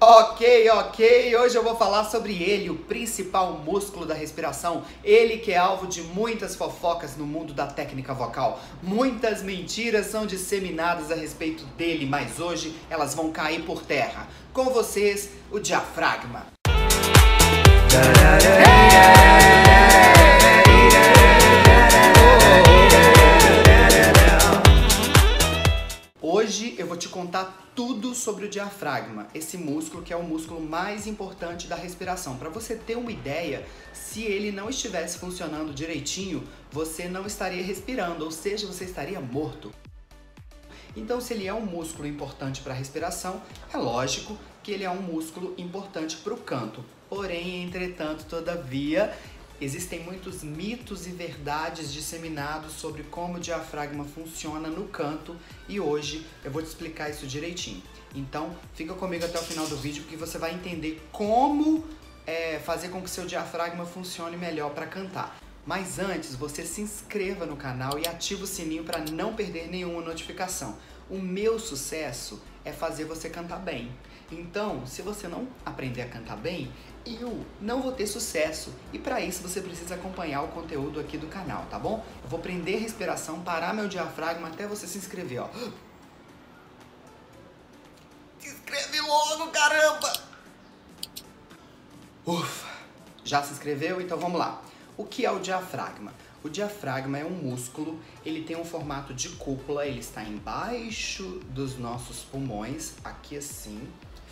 Ok, ok. Hoje eu vou falar sobre ele, o principal músculo da respiração. Ele que é alvo de muitas fofocas no mundo da técnica vocal. Muitas mentiras são disseminadas a respeito dele, mas hoje elas vão cair por terra. Com vocês, o diafragma. Hoje te contar tudo sobre o diafragma, esse músculo que é o músculo mais importante da respiração. Para você ter uma ideia, se ele não estivesse funcionando direitinho, você não estaria respirando, ou seja, você estaria morto. Então, se ele é um músculo importante para a respiração, é lógico que ele é um músculo importante para o canto. Porém, entretanto, todavia, Existem muitos mitos e verdades disseminados sobre como o diafragma funciona no canto e hoje eu vou te explicar isso direitinho. Então fica comigo até o final do vídeo porque você vai entender como é, fazer com que seu diafragma funcione melhor para cantar. Mas antes, você se inscreva no canal e ative o sininho para não perder nenhuma notificação. O meu sucesso é fazer você cantar bem. Então, se você não aprender a cantar bem, eu não vou ter sucesso. E para isso você precisa acompanhar o conteúdo aqui do canal, tá bom? Eu vou prender respiração, parar meu diafragma até você se inscrever, ó. Se inscreve logo, caramba! Ufa! Já se inscreveu? Então vamos lá. O que é o diafragma? O diafragma é um músculo, ele tem um formato de cúpula, ele está embaixo dos nossos pulmões, aqui assim,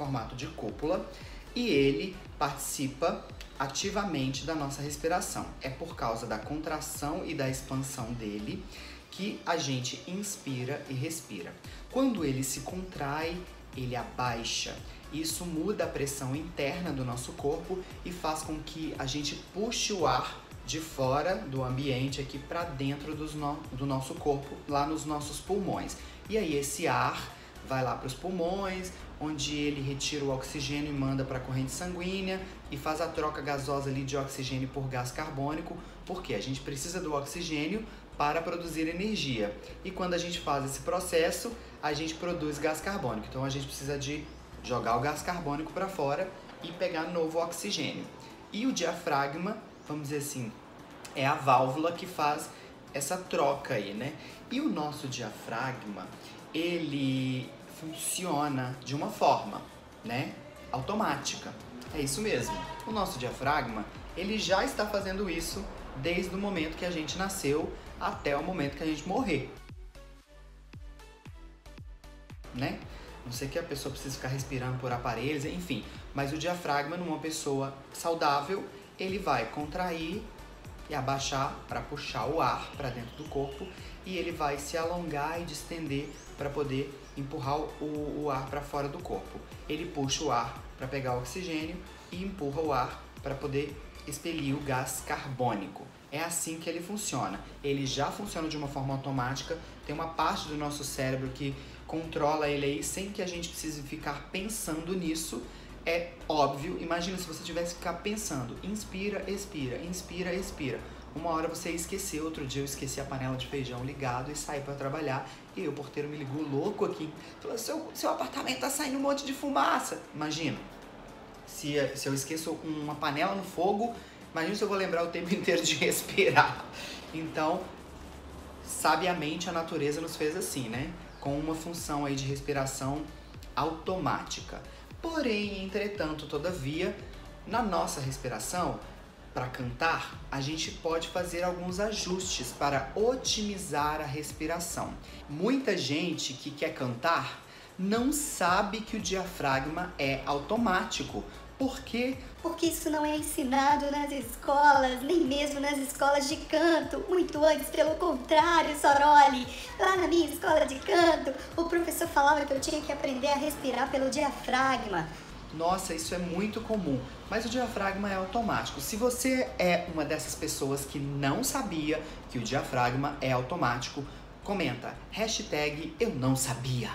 formato de cúpula, e ele participa ativamente da nossa respiração. É por causa da contração e da expansão dele que a gente inspira e respira. Quando ele se contrai, ele abaixa. Isso muda a pressão interna do nosso corpo e faz com que a gente puxe o ar de fora do ambiente aqui para dentro no, do nosso corpo, lá nos nossos pulmões. E aí esse ar vai lá para os pulmões, onde ele retira o oxigênio e manda para a corrente sanguínea e faz a troca gasosa ali de oxigênio por gás carbônico, porque a gente precisa do oxigênio para produzir energia. E quando a gente faz esse processo, a gente produz gás carbônico. Então a gente precisa de jogar o gás carbônico para fora e pegar novo oxigênio. E o diafragma vamos dizer assim, é a válvula que faz essa troca aí, né? E o nosso diafragma, ele funciona de uma forma, né? Automática. É isso mesmo. O nosso diafragma, ele já está fazendo isso desde o momento que a gente nasceu até o momento que a gente morrer. Né? Não sei que a pessoa precisa ficar respirando por aparelhos, enfim. Mas o diafragma, numa pessoa saudável, ele vai contrair e abaixar para puxar o ar para dentro do corpo e ele vai se alongar e distender para poder empurrar o, o ar para fora do corpo. Ele puxa o ar para pegar o oxigênio e empurra o ar para poder expelir o gás carbônico. É assim que ele funciona. Ele já funciona de uma forma automática, tem uma parte do nosso cérebro que controla ele aí sem que a gente precise ficar pensando nisso é óbvio. Imagina se você tivesse que ficar pensando, inspira, expira, inspira, expira. Uma hora você esqueceu, outro dia eu esqueci a panela de feijão ligado e saí para trabalhar. E o porteiro me ligou louco aqui. Falou, seu, seu apartamento tá saindo um monte de fumaça. Imagina, se, se eu esqueço uma panela no fogo, imagina se eu vou lembrar o tempo inteiro de respirar. Então, sabiamente a natureza nos fez assim, né? Com uma função aí de respiração automática. Porém, entretanto, todavia, na nossa respiração, para cantar, a gente pode fazer alguns ajustes para otimizar a respiração. Muita gente que quer cantar não sabe que o diafragma é automático. Por quê? Porque isso não é ensinado nas escolas, nem mesmo nas escolas de canto. Muito antes, pelo contrário, Soroli. Lá na minha escola de canto, o professor falava que eu tinha que aprender a respirar pelo diafragma. Nossa, isso é muito comum, mas o diafragma é automático. Se você é uma dessas pessoas que não sabia que o diafragma é automático, comenta hashtag eu não sabia.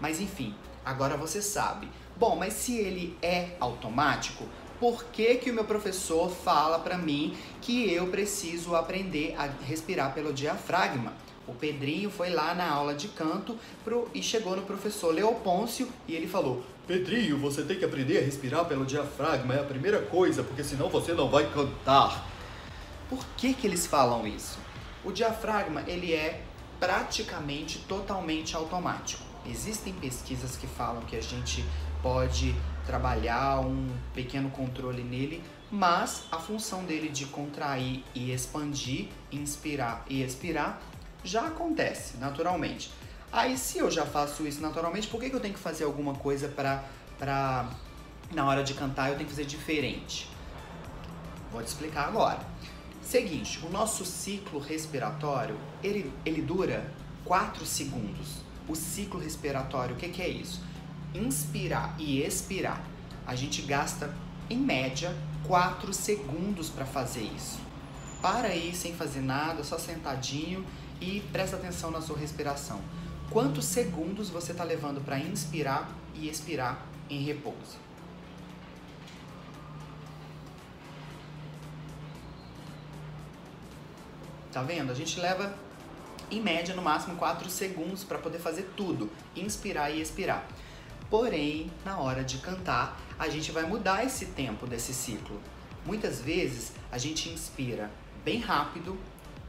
Mas enfim, agora você sabe. Bom, mas se ele é automático, por que, que o meu professor fala para mim que eu preciso aprender a respirar pelo diafragma? O Pedrinho foi lá na aula de canto pro, e chegou no professor Leopôncio e ele falou: Pedrinho, você tem que aprender a respirar pelo diafragma, é a primeira coisa, porque senão você não vai cantar. Por que que eles falam isso? O diafragma, ele é praticamente totalmente automático. Existem pesquisas que falam que a gente pode trabalhar um pequeno controle nele, mas a função dele de contrair e expandir, inspirar e expirar já acontece naturalmente. Aí, se eu já faço isso naturalmente, por que, que eu tenho que fazer alguma coisa para pra na hora de cantar eu tenho que fazer diferente? Vou te explicar agora. Seguinte, o nosso ciclo respiratório, ele, ele dura 4 segundos. O ciclo respiratório, o que, que é isso? Inspirar e expirar. A gente gasta, em média, 4 segundos para fazer isso. Para aí sem fazer nada, só sentadinho e presta atenção na sua respiração quantos segundos você está levando para inspirar e expirar em repouso. Tá vendo? A gente leva em média no máximo 4 segundos para poder fazer tudo, inspirar e expirar. Porém, na hora de cantar, a gente vai mudar esse tempo desse ciclo. Muitas vezes a gente inspira bem rápido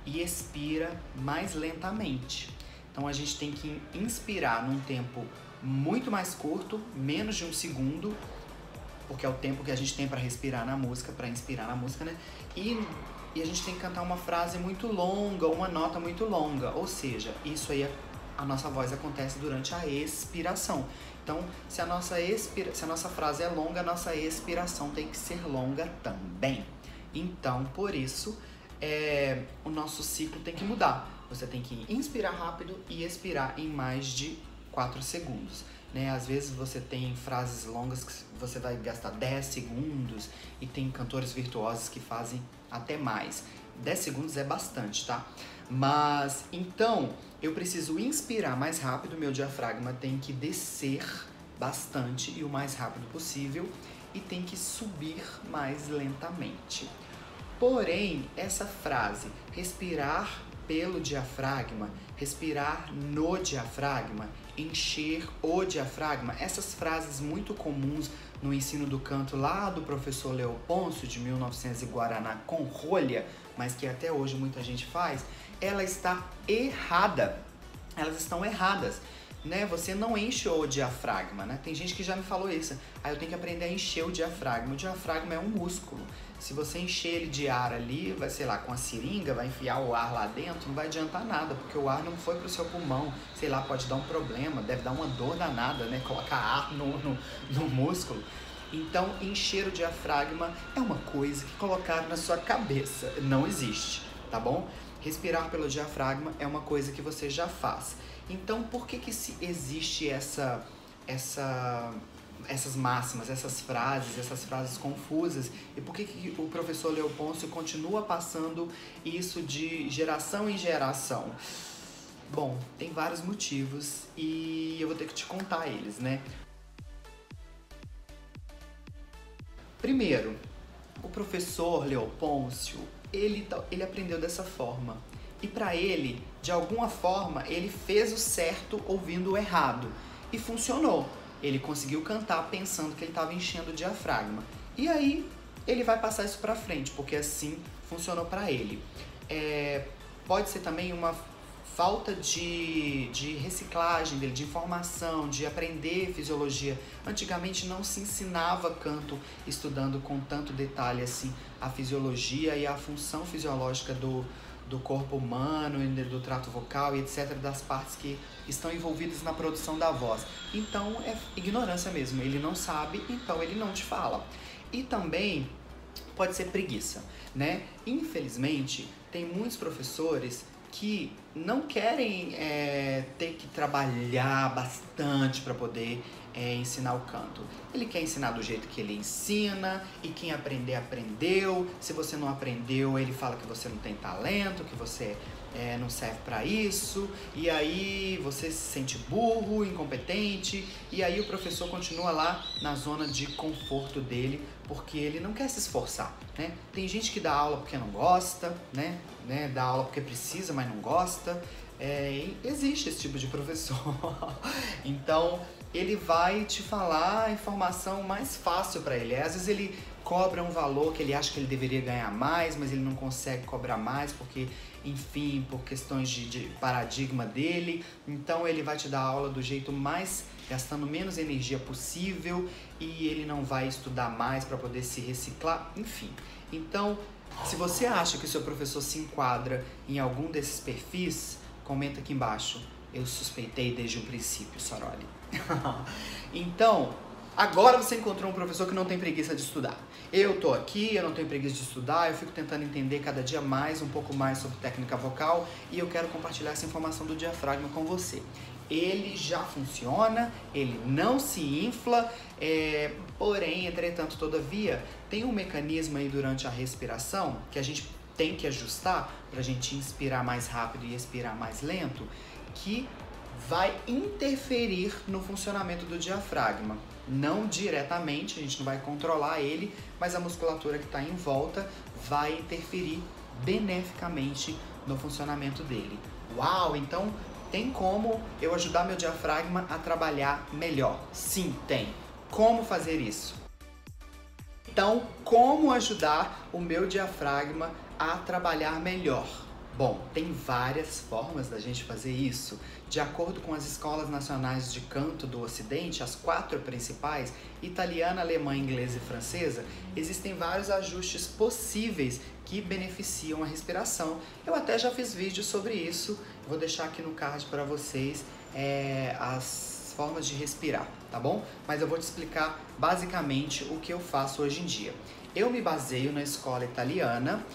e expira mais lentamente. Então a gente tem que inspirar num tempo muito mais curto, menos de um segundo, porque é o tempo que a gente tem para respirar na música, para inspirar na música, né? E, e a gente tem que cantar uma frase muito longa, uma nota muito longa. Ou seja, isso aí, a nossa voz acontece durante a expiração. Então, se a nossa, expira, se a nossa frase é longa, a nossa expiração tem que ser longa também. Então, por isso, é, o nosso ciclo tem que mudar. Você tem que inspirar rápido e expirar em mais de 4 segundos. Né? Às vezes você tem frases longas que você vai gastar 10 segundos e tem cantores virtuosos que fazem até mais. 10 segundos é bastante, tá? Mas então eu preciso inspirar mais rápido, meu diafragma tem que descer bastante e o mais rápido possível e tem que subir mais lentamente. Porém, essa frase, respirar pelo diafragma, respirar no diafragma, encher o diafragma, essas frases muito comuns no ensino do canto lá do professor Leopôncio de 1900 e Guaraná com rolha, mas que até hoje muita gente faz, ela está errada. Elas estão erradas né? Você não enche o diafragma, né? Tem gente que já me falou isso. Aí ah, eu tenho que aprender a encher o diafragma. O diafragma é um músculo. Se você encher ele de ar ali, vai, sei lá, com a seringa, vai enfiar o ar lá dentro, não vai adiantar nada, porque o ar não foi pro seu pulmão. Sei lá, pode dar um problema, deve dar uma dor danada, né? Colocar ar no, no, no músculo. Então, encher o diafragma é uma coisa que colocaram na sua cabeça. Não existe, tá bom? Respirar pelo diafragma é uma coisa que você já faz. Então, por que que se existe essa essa essas máximas, essas frases, essas frases confusas e por que, que o professor Leopôncio continua passando isso de geração em geração? Bom, tem vários motivos e eu vou ter que te contar eles, né? Primeiro, o professor Leopôncio, ele, ele aprendeu dessa forma. E para ele, de alguma forma, ele fez o certo ouvindo o errado. E funcionou. Ele conseguiu cantar pensando que ele estava enchendo o diafragma. E aí ele vai passar isso para frente, porque assim funcionou para ele. É, pode ser também uma falta de, de reciclagem dele, de informação, de aprender fisiologia. Antigamente não se ensinava canto estudando com tanto detalhe assim a fisiologia e a função fisiológica do, do corpo humano, do trato vocal e etc., das partes que estão envolvidas na produção da voz. Então é ignorância mesmo, ele não sabe, então ele não te fala. E também pode ser preguiça, né? Infelizmente, tem muitos professores que não querem é, ter que trabalhar bastante para poder é, ensinar o canto. Ele quer ensinar do jeito que ele ensina e quem aprender, aprendeu. Se você não aprendeu, ele fala que você não tem talento, que você é, não serve para isso, e aí você se sente burro, incompetente, e aí o professor continua lá na zona de conforto dele, porque ele não quer se esforçar, né? Tem gente que dá aula porque não gosta, né? né? Dá aula porque precisa, mas não gosta. É, existe esse tipo de professor. então, ele vai te falar a informação mais fácil para ele. Às vezes ele cobra um valor que ele acha que ele deveria ganhar mais, mas ele não consegue cobrar mais porque, enfim, por questões de, de paradigma dele. Então ele vai te dar aula do jeito mais gastando menos energia possível e ele não vai estudar mais para poder se reciclar, enfim. Então, se você acha que o seu professor se enquadra em algum desses perfis, comenta aqui embaixo. Eu suspeitei desde o princípio, Soroli. então, agora você encontrou um professor que não tem preguiça de estudar. Eu tô aqui, eu não tenho preguiça de estudar, eu fico tentando entender cada dia mais, um pouco mais sobre técnica vocal e eu quero compartilhar essa informação do diafragma com você. Ele já funciona, ele não se infla, é, porém, entretanto, todavia, tem um mecanismo aí durante a respiração que a gente tem que ajustar para a gente inspirar mais rápido e expirar mais lento, que vai interferir no funcionamento do diafragma. Não diretamente, a gente não vai controlar ele, mas a musculatura que está em volta vai interferir beneficamente no funcionamento dele. Uau, então tem como eu ajudar meu diafragma a trabalhar melhor? Sim, tem. Como fazer isso? Então, como ajudar o meu diafragma a trabalhar melhor? Bom, tem várias formas da gente fazer isso. De acordo com as escolas nacionais de canto do Ocidente, as quatro principais, italiana, alemã, inglesa e francesa, existem vários ajustes possíveis que beneficiam a respiração. Eu até já fiz vídeo sobre isso, vou deixar aqui no card para vocês é, as formas de respirar, tá bom? Mas eu vou te explicar basicamente o que eu faço hoje em dia. Eu me baseio na escola italiana,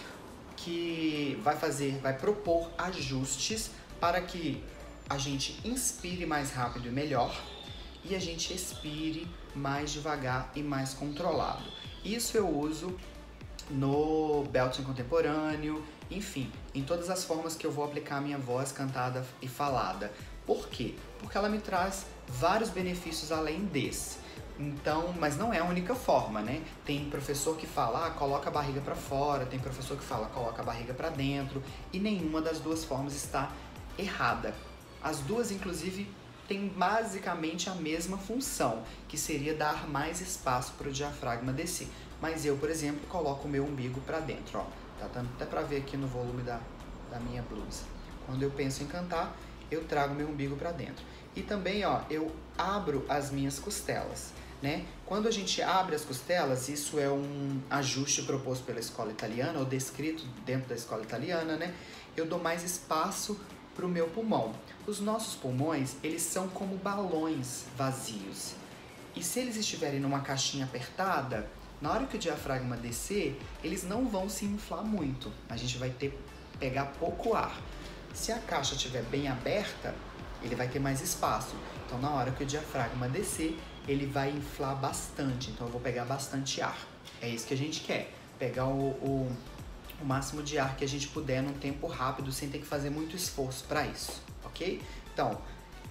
que vai fazer, vai propor ajustes para que a gente inspire mais rápido e melhor e a gente expire mais devagar e mais controlado. Isso eu uso no belting contemporâneo, enfim, em todas as formas que eu vou aplicar minha voz cantada e falada. Por quê? Porque ela me traz vários benefícios além desse. Então, mas não é a única forma, né? Tem professor que fala, ah, coloca a barriga para fora, tem professor que fala, coloca a barriga para dentro, e nenhuma das duas formas está errada. As duas, inclusive, têm basicamente a mesma função, que seria dar mais espaço para o diafragma descer. Mas eu, por exemplo, coloco o meu umbigo para dentro, ó. Tá dando até para ver aqui no volume da, da minha blusa. Quando eu penso em cantar, eu trago meu umbigo para dentro. E também, ó, eu abro as minhas costelas né? Quando a gente abre as costelas, isso é um ajuste proposto pela escola italiana, ou descrito dentro da escola italiana, né? Eu dou mais espaço para o meu pulmão. Os nossos pulmões, eles são como balões vazios. E se eles estiverem numa caixinha apertada, na hora que o diafragma descer, eles não vão se inflar muito. A gente vai ter pegar pouco ar. Se a caixa estiver bem aberta, ele vai ter mais espaço. Então, na hora que o diafragma descer, ele vai inflar bastante, então eu vou pegar bastante ar. É isso que a gente quer, pegar o, o, o máximo de ar que a gente puder num tempo rápido, sem ter que fazer muito esforço para isso, ok? Então,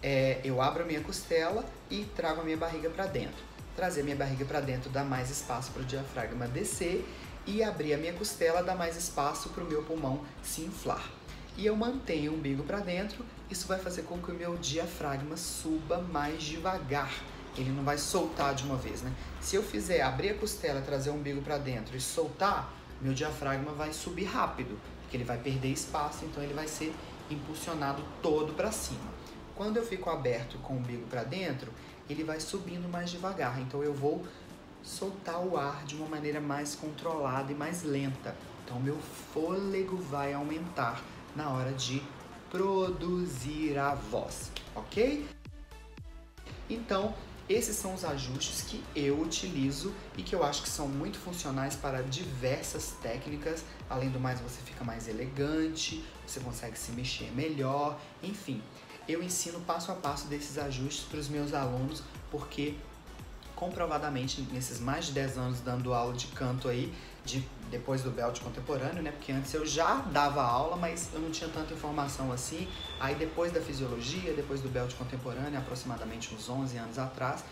é, eu abro a minha costela e trago a minha barriga para dentro. Trazer a minha barriga para dentro dá mais espaço para o diafragma descer e abrir a minha costela dá mais espaço para o meu pulmão se inflar. E eu mantenho o umbigo para dentro, isso vai fazer com que o meu diafragma suba mais devagar ele não vai soltar de uma vez, né? Se eu fizer abrir a costela, trazer o umbigo para dentro e soltar, meu diafragma vai subir rápido, porque ele vai perder espaço, então ele vai ser impulsionado todo para cima. Quando eu fico aberto com o umbigo para dentro, ele vai subindo mais devagar, então eu vou soltar o ar de uma maneira mais controlada e mais lenta. Então meu fôlego vai aumentar na hora de produzir a voz, ok? Então, esses são os ajustes que eu utilizo e que eu acho que são muito funcionais para diversas técnicas. Além do mais, você fica mais elegante, você consegue se mexer melhor, enfim. Eu ensino passo a passo desses ajustes para os meus alunos, porque comprovadamente nesses mais de 10 anos dando aula de canto aí, de, depois do belt contemporâneo, né? Porque antes eu já dava aula, mas eu não tinha tanta informação assim. Aí depois da fisiologia, depois do belt contemporâneo, aproximadamente uns 11 anos atrás,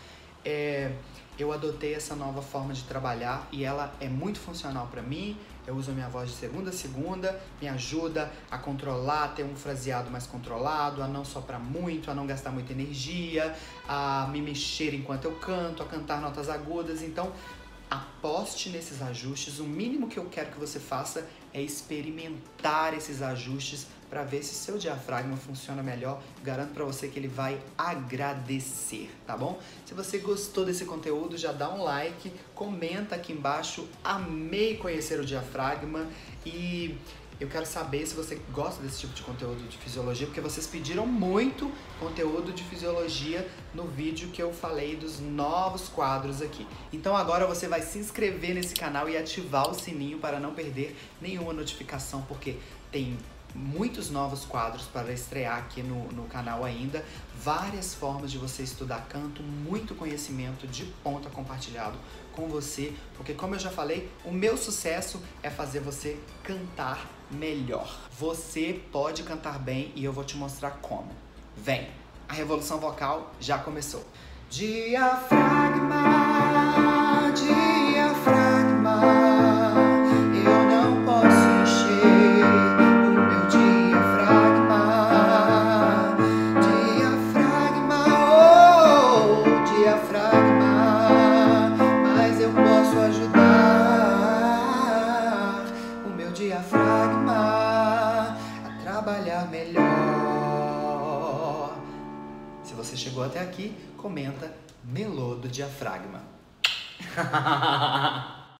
é, eu adotei essa nova forma de trabalhar e ela é muito funcional para mim. Eu uso a minha voz de segunda a segunda, me ajuda a controlar, a ter um fraseado mais controlado, a não soprar muito, a não gastar muita energia, a me mexer enquanto eu canto, a cantar notas agudas. Então, aposte nesses ajustes. O mínimo que eu quero que você faça é experimentar esses ajustes para ver se seu diafragma funciona melhor. Garanto para você que ele vai agradecer, tá bom? Se você gostou desse conteúdo, já dá um like, comenta aqui embaixo. Amei conhecer o diafragma e eu quero saber se você gosta desse tipo de conteúdo de fisiologia, porque vocês pediram muito conteúdo de fisiologia no vídeo que eu falei dos novos quadros aqui. Então agora você vai se inscrever nesse canal e ativar o sininho para não perder nenhuma notificação, porque tem muitos novos quadros para estrear aqui no, no canal ainda, várias formas de você estudar canto, muito conhecimento de ponta compartilhado com você, porque como eu já falei, o meu sucesso é fazer você cantar melhor. Você pode cantar bem e eu vou te mostrar como. Vem, a revolução vocal já começou. Diafragma, diafragma.